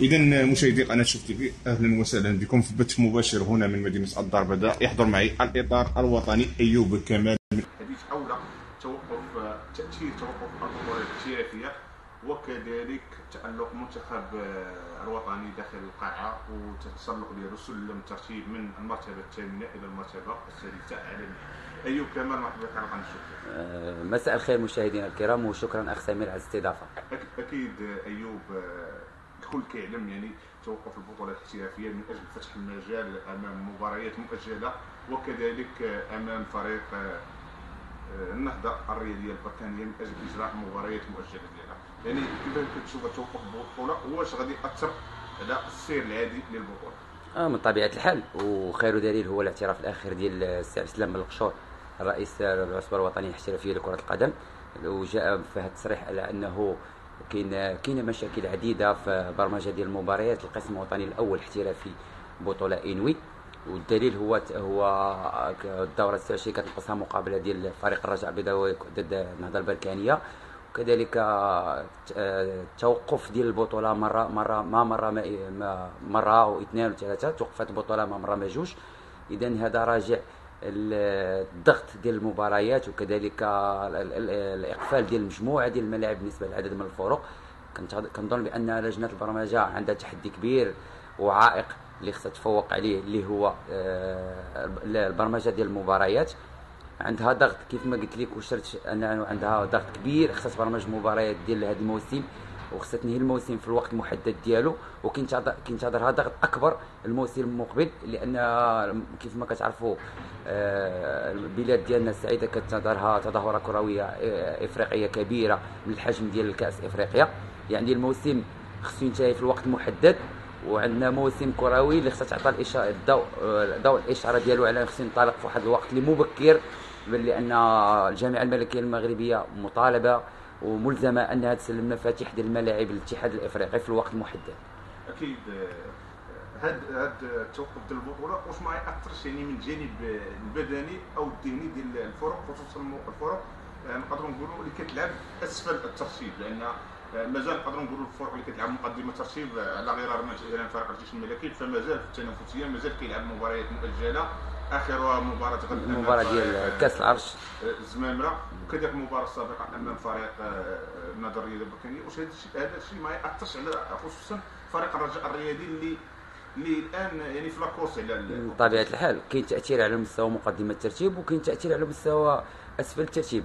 اذا مشاهدي قناة شوف تي في أهلا وسهلا بكم في بث مباشر هنا من مدينة الدار البيضاء يحضر معي الإطار الوطني أيوب كمال. حديث حول توقف تأثير توقف الأمور الاحترافيه وكذلك تالق المنتخب الوطني داخل القاعة وتتسلق ديالو سلم الترتيب من المرتبة الثامنة إلى المرتبة السادسه عالميا. أيوب كمال مرحبا بك على قناة شوف آه، مساء الخير مشاهدينا الكرام وشكرا أخ سمير على الاستضافة. أكيد أيوب آه، الكل كيعلم يعني توقف البطولات الاحترافيه من أجل فتح المجال أمام مباريات مؤجلة وكذلك أمام فريق آه، آه، النهضة الرياضية البركانيه من أجل إجراء مباريات مؤجلة ديالها يعني كيف كتشوف توقف البطولة؟ واش غادي يأثر على السير العادي للبطولة؟ آه من طبيعة الحال وخير دليل هو الاعتراف الأخير ديال السي عبد السلام القشور الرئيس العصبة الوطنية الاحترافية لكرة القدم وجاء في هذا التصريح على أنه كاين كاين مشاكل عديدة في برمجة ديال المباريات. القسم الوطني الأول احترافي بطولة إنوي والدليل هو هو الدورة 26 كتنقصها مقابلة ديال فريق الرجاء البيضاوي ضد النهضة البركانية. وكذلك التوقف ديال البطولة مره مره ما مرة ما مرة واثنين وثلاثة توقفت البطولة ما مرة ما جوج اذا هذا راجع الضغط ديال المباريات وكذلك ال- ال- ال- الإقفال ديال مجموعه ديال الملاعب بالنسبة لعدد من الفرق. كنظن بأن لجنة البرمجة عندها تحدي كبير وعائق اللي خصها تفوق عليه اللي هو آه، البرمجة ديال المباريات. عندها ضغط كيف ما قلت لك وشرت انه عندها ضغط كبير خصها تبرمج المباريات ديال هذا الموسم. وخصها تنهي الموسم في الوقت المحدد ديالو وكينتظر كينتظرها ضغط أكبر الموسم المقبل لأن كيف ما كتعرفوا آه، البلاد ديالنا السعيدة كتنتظرها تظاهره كروية آه، إفريقية كبيرة من الحجم ديال كاس إفريقيا. يعني الموسم خصو ينتهي في الوقت المحدد وعندنا موسم كروي اللي خصها تعطى الاشاره الضوء ضوء الإشارة ديالو على خصو ينطلق في واحد الوقت اللي مبكر لأن الجامعة الملكية المغربية مطالبة وملزمة أنها تسلم مفاتيح ديال الملاعب للاتحاد الإفريقي في الوقت المحدد. أكيد آه، هاد هاد التوقف ديال البطوله واش ما يأثرش يعني من الجانب البدني أو الذهني ديال الفرق خصوصا الفرق. آه، نقدروا نقولوا اللي كتلعب أسفل الترتيب لأن آه، مازال نقدروا نقولوا الفرق اللي كتلعب مقدمة الترتيب آه، على غرار مثلا فريق الجيش الملكي. فمازال في التنافسية مازال كيلعب مباريات مؤجلة. آخرها مباراة غد فريق، ديال كأس العرش. الزمامره وكذلك المباراه السابقه أمام فريق آه، النهضه الرياضيه البركانيه واش هذا الشيء؟ الشيء ما يأثرش على خصوصا فريق الرجاء الرياضي اللي اللي الآن يعني في لاكورس على بطبيعه الحال كاين تأثير على مستوى مقدمة الترتيب وكاين تأثير على مستوى أسفل الترتيب.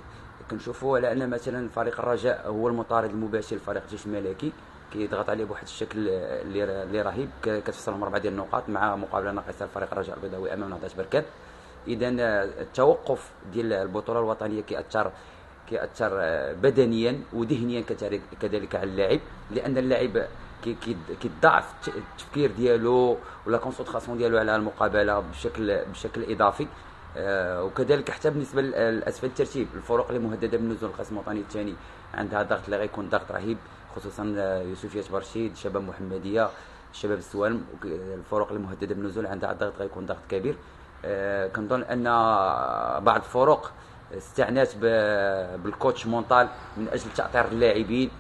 كنشوفوا على أن مثلا فريق الرجاء هو المطارد المباشر لفريق الجيش الملكي كيضغط عليه بواحد الشكل اللي اللي رهيب كتفصلهم اربعه ديال النقاط مع مقابلة ناقصة لفريق الرجاء البيضاوي أمام نهضة بركان اذا التوقف ديال البطولة الوطنية كيأثر كيأثر آه، بدنيا وذهنيا كذلك على اللاعب لأن اللاعب كي- كي- كيضاعف الت- التفكير ديالو و la concentration ديالو على المقابلة بشكل بشكل إضافي آه، وكذلك حتى بالنسبة لأسفل الترتيب الفرق اللي مهدده بالنزول القسم الوطني الثاني عندها ضغط اللي غيكون ضغط رهيب خصوصا آه، يوسفيه برشيد شباب محمدية شباب السوالم الفرق اللي مهدده بالنزول عندها ضغط غيكون ضغط كبير. آه، كنظن أن بعض الفرق استعنات بالكوتش مونطال من أجل تأطير اللاعبين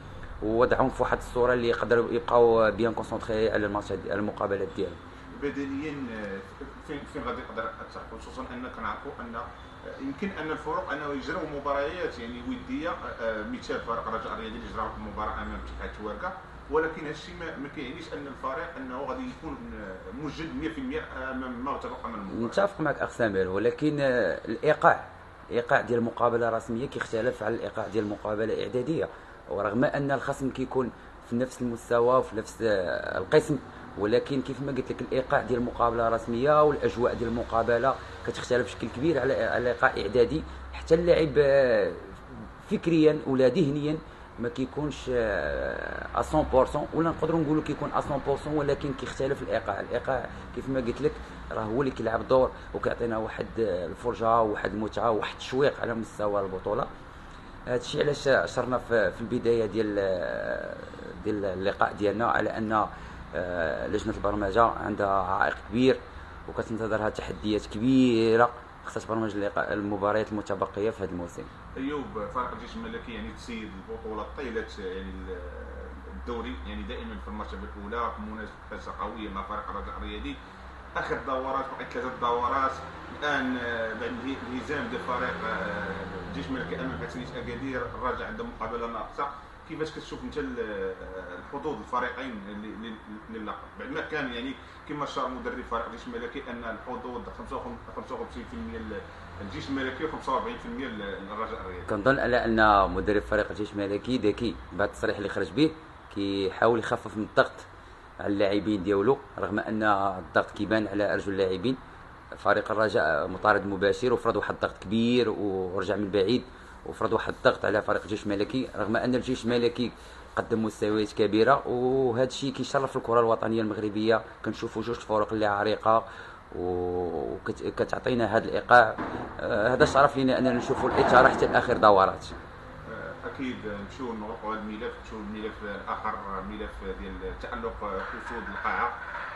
ووضعهم في واحد الصورة اللي يقدروا يبقاو بيان كونسونطري على الماتش المقابلات ديالهم. بدنيا آه، فين فين غادي يقدر يأثر؟ خصوصا أن كنعرفوا أن آه، يمكن أن الفرق أنه يجراو مباريات يعني ودية آه، آه، مثال فريق الرجاء الرياضي اللي جرى المباراه أمام اتحاد تواركه ولكن هذا الشيء ما كيعنيش أن الفريق أنه غادي يكون موجد 100% أمام ما تبقى من المباراه متفق معك أخ سامر ولكن الإيقاع الايقاع ديال المقابلة الرسمية كيختلف على الإيقاع ديال المقابلة الإعدادية. ورغم أن الخصم كيكون في نفس المستوى وفي نفس القسم ولكن كيف ما قلت لك الإيقاع ديال المقابلة الرسمية والأجواء ديال المقابلة كتختلف بشكل كبير على على إيقاع إعدادي حتى اللاعب فكريا ولا ذهنيا ما كيكونش آه، 100% ولا نقدروا نقولوا كيكون 100% ولكن كيختلف الإيقاع. الإيقاع كيف ما قلت لك راه هو اللي كيلعب دور وكيعطينا واحد آه، الفرجة وواحد المتعة وواحد التشويق على مستوى البطولة. هذا الشيء علاش اشرنا في البداية ديال آه، ديال اللقاء ديالنا على أن آه، لجنة البرمجة عندها عائق كبير وكتنتظرها تحديات كبيرة. خصها تبرمج المباريات المتبقية في هذا الموسم. أيوب فريق الجيش الملكي يعني تسيد البطولة طيله يعني ال- الدوري يعني دائما في المرتبه الأولى منافسه قوية مع فريق الرجاء الرياضي آخر دورات وقعت ثلاثة دورات الآن آه، بعد الهزام ديال فريق آه، جيش ملكي أمام حسنيه أكادير الرجاء عنده مقابلة ناقصة. كيفاش كتشوف انت الحظوظ الفريقين للقب بعد ما كان يعني كما شار مدرب فريق جيش الملكي أن الحظوظ 55% الجيش الملكي و45% للرجاء الرياضي. كنظن على أن مدرب فريق الجيش الملكي ذكي. بعد التصريح اللي خرج به كيحاول يخفف من الضغط على اللاعبين ديالو رغم أن الضغط كيبان على أرجل اللاعبين. فريق الرجاء مطارد مباشر وفرض واحد الضغط كبير ورجع من بعيد. وفرض واحد الضغط على فريق الجيش الملكي رغم أن الجيش الملكي قدم مستويات كبيرة وهذا الشيء كيشرف الكرة الوطنية المغربية. كنشوفوا جوج فرق اللي عريقة وكتعطينا هذا الإيقاع. آه، هذا شرف لنا أننا نشوفوا الاثاره حتى لاخر دورات. آه، أكيد نمشيو نروحوا هذا الملف نمشيو الملف الآخر ملف ديال تالق حصول القاعه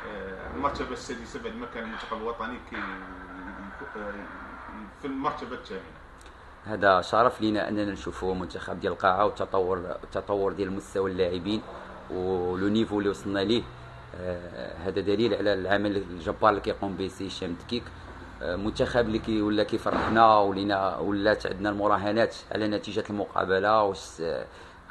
آه، المرتبة السادسة بعد ما كان المنتخب الوطني في المرتبة الثامنه هذا شرف لينا أننا نشوفوا منتخب ديال القاعة والتطور التطور ديال مستوى اللاعبين ولو نيفو اللي وصلنا ليه آه هذا دليل على العمل الجبار اللي كيقوم به سي هشام دكيك آه منتخب اللي كي ولا كيفرحنا ولينا ولات عندنا المراهنات على نتيجة المقابلة واش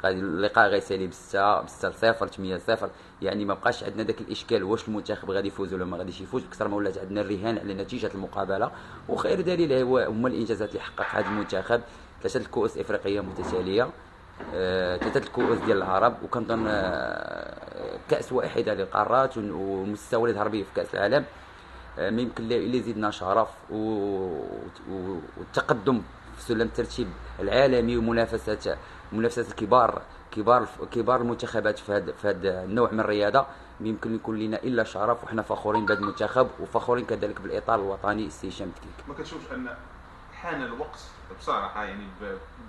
غادي اللقاء غيسالي ب 6 ب 6 0 8 0 يعني ما بقاش عندنا ذاك الإشكال واش المنتخب غادي يفوز ولا ما غاديش يفوز بكثر ما ولات عندنا الرهان على نتيجة المقابلة. وخير دليل هما الإنجازات اللي حقق هذا المنتخب. ثلاثة الكؤوس إفريقية متتالية آه، ثلاثة الكؤوس ديال العرب. وكنظن آه، كأس واحدة للقارات والمستوى اللي ظهر به في كأس العالم. آه، ما يمكن الا يزيدنا شرف والتقدم في سلم الترتيب العالمي ومنافسات منافسات الكبار كبار كبار المنتخبات في هذا في هذا النوع من الرياضة. يمكن يكون لنا إلا شرف وحنا فخورين بهذا المنتخب وفخورين كذلك بالإطار الوطني السي هشام ما كتشوفش أن حان الوقت بصراحة يعني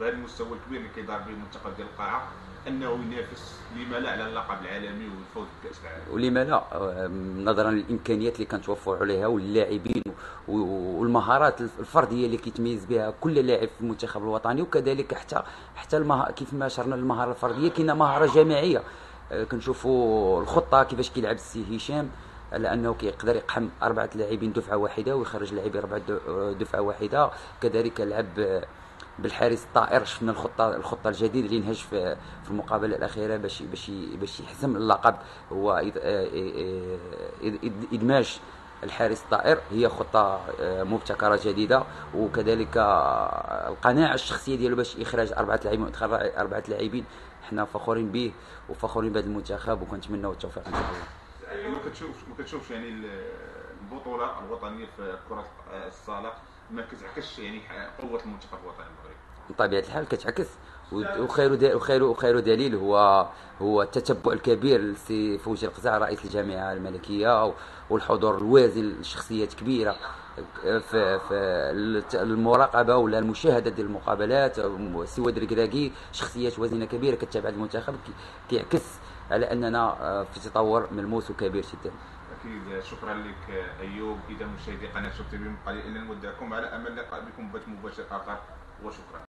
بهذا المستوى الكبير اللي كيدار به المنتخب ديال القاعه أنه ينافس لما لا على اللقب العالمي والفوز بكأس العالم. ولما لا نظرا للإمكانيات اللي كنتوفر عليها واللاعبين والمهارات الفردية اللي كيتميز بها كل لاعب في المنتخب الوطني. وكذلك حتى حتى. كيف ما شرنا المهارة الفردية كاينة مهارة جماعيه أه، كنشوفوا الخطة كيفاش كيلعب السي هشام. على أنه كيقدر يقحم أربعة لاعبين دفعة واحدة ويخرج لاعبين أربعة دفعة واحدة. كذلك لعب بالحارس الطائر شفنا الخطة الخطة الجديدة اللي نهج في في المقابلة الأخيرة باش باش باش يحسم اللقب. هو إدماج الحارس الطائر. هي خطة مبتكرة جديدة. وكذلك القناعة الشخصية ديالو باش إخراج أربعة لاعبين وادخال أربعة لاعبين. حنا فخورين به وفخورين بهذا المنتخب وكنتمنوا التوفيق إن شاء الله. ما كتشوفش ما كتشوفش يعني البطولة الوطنية في كرة الصالة؟ ما كتعكسش يعني قوة المنتخب الوطني المغربي. بطبيعة الحال كتعكس وخير وخير وخير دليل هو هو التتبع الكبير لسي فوزي لقجع رئيس الجامعة الملكية والحضور الوازن لشخصيات كبيرة في في المراقبة ولا المشاهدة ديال المقابلات سواء الركراكي شخصيات وزنه كبيرة كتابع المنتخب كيعكس على أننا في تطور ملموس وكبير جدا. أكيد. شكرا لك أيوب. إذا مشاهدي قناة شوف تي في قليلا نودعكم على أمل اللقاء بكم بث مباشر آخر. وشكرا.